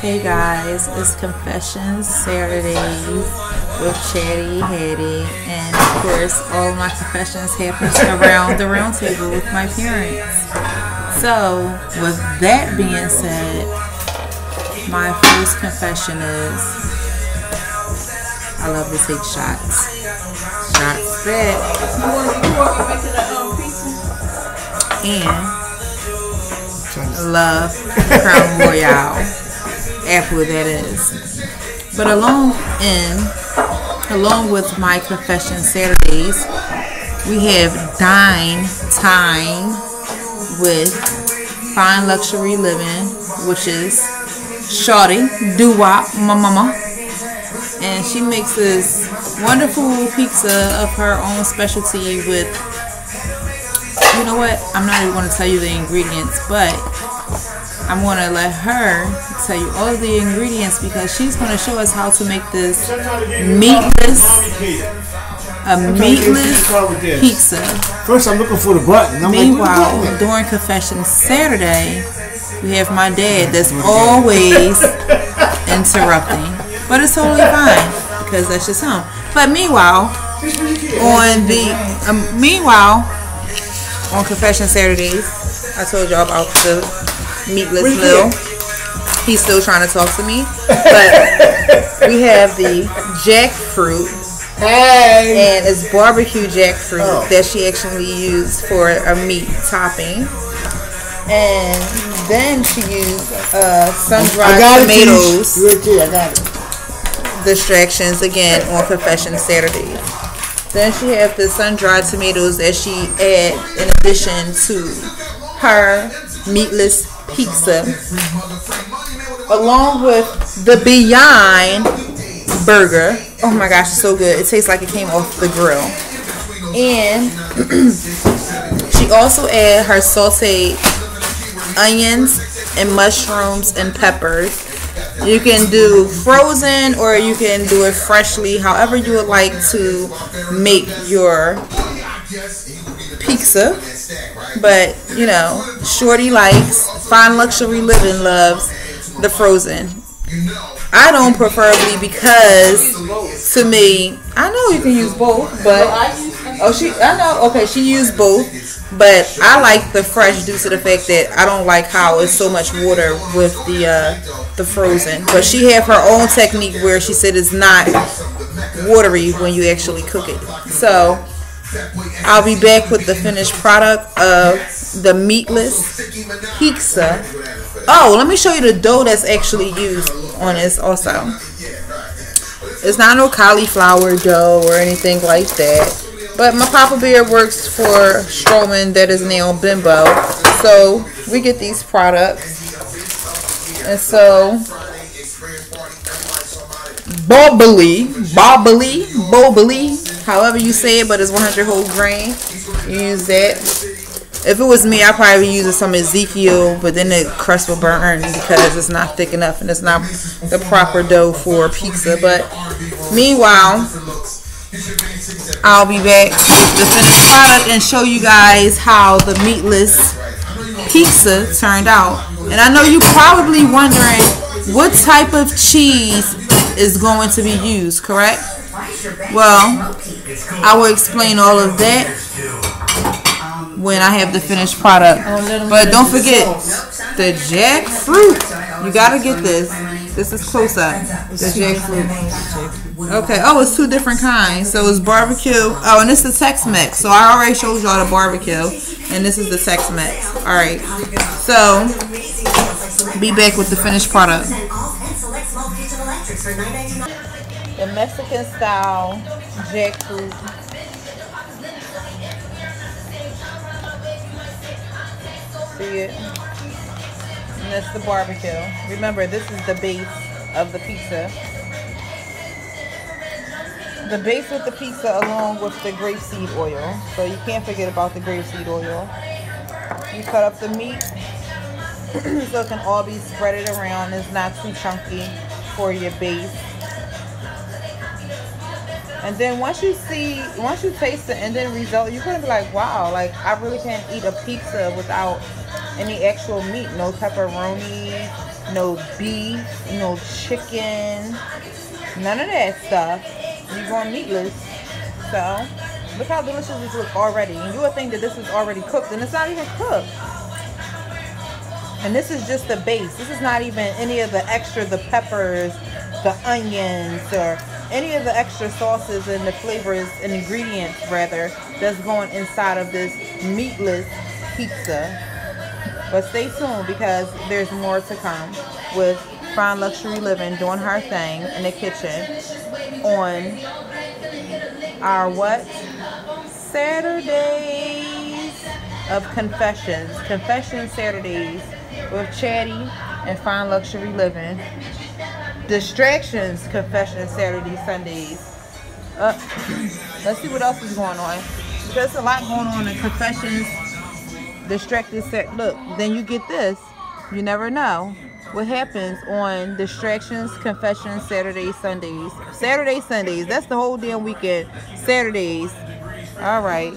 Hey guys, it's Confessions Saturdays with Chattie Hattie, and of course, all my confessions happen around the round table with my parents. So, with that being said, my first confession is I love to take shots. Shots that and love Crown Royal apple that is. But along in along with my confession Saturdays, we have dine time with fine luxury living, which is Shawty Doo-Wop, my mama. And she makes this wonderful pizza of her own specialty with you know what? I'm not even going to tell you the ingredients, but I'm going to let her tell you all the ingredients because she's going to show us how to make this meatless, a meatless pizza. First, I'm looking for the button. I'm Meanwhile, like, during Confession Saturday, we have my dad that's always interrupting, but it's totally fine because that's just him. But meanwhile, on the um, meanwhile on Confession Saturdays, I told y'all about the meatless meal. He's still trying to talk to me. But we have the jackfruit. Hey. And it's barbecue jackfruit oh. that she actually used for a meat topping. And then she used uh, sun-dried tomatoes. Right I got it. Distractions again on Confession Saturday. Then she has the sun-dried tomatoes that she add in addition to her meatless pizza, along with the Beyond burger. Oh my gosh, it's so good! It tastes like it came off the grill. And she also add her sauteed onions and mushrooms and peppers. You can do frozen or you can do it freshly, however you would like to make your pizza. But, you know, Shorty likes, fine luxury living loves the frozen. I don't preferably because to me, I know you can use both, but oh she I know okay she used both, but I like the fresh due to the fact that I don't like how it's so much water with the uh, the frozen. But she have her own technique where she said it's not watery when you actually cook it. So I'll be back with the finished product of the meatless pizza. Oh, let me show you the dough that's actually used on this also. It's not no cauliflower dough or anything like that. But my Papa Bear works for Stroehmann that is now Bimbo. So we get these products. And so bubbly, bubbly, bubbly, however you say it, but it's 100 whole grain. You use that. If it was me, I'd probably use some Ezekiel, but then the crust will burn because it's not thick enough and it's not the proper dough for pizza. But meanwhile, I'll be back with the finished product and show you guys how the meatless pizza turned out. And I know you're probably wondering what type of cheese is going to be used, correct? Well, I will explain all of that when I have the finished product. But don't forget the jackfruit. You gotta get this. This is close up. The jackfruit. Okay. Oh, it's two different kinds. So it's barbecue. Oh, and this is Tex-Mex. So I already showed y'all the barbecue, and this is the Tex-Mex. All right. So be back with the finished product. The Mexican style jackfruit. See it? And that's the barbecue. Remember, this is the base of the pizza. The base with the pizza along with the grapeseed oil. So you can't forget about the grapeseed oil. You cut up the meat so it can all be spreaded around. It's not too chunky for your base. And then once you see, once you taste the ending result, you're gonna be like, wow, like I really can't eat a pizza without any actual meat. No pepperoni, no beef, no chicken, none of that stuff. You're going meatless. So, look how delicious this looks already. And you would think that this is already cooked, and it's not even cooked. And this is just the base. This is not even any of the extra, the peppers, the onions, or any of the extra sauces and the flavors and ingredients, rather, that's going inside of this meatless pizza. But stay tuned because there's more to come with Fine Luxury Living doing her thing in the kitchen on our what? Saturdays of Confessions. Confession Saturdays with Chattie and Fine Luxury Living. Distractions Confession Saturday Sundays. Uh, let's see what else is going on. There's a lot going on in Confessions. Distracted set. Look, then you get this. You never know what happens on Distractions Confessions Saturday Sundays. Saturday Sundays. That's the whole damn weekend. Saturdays. All right.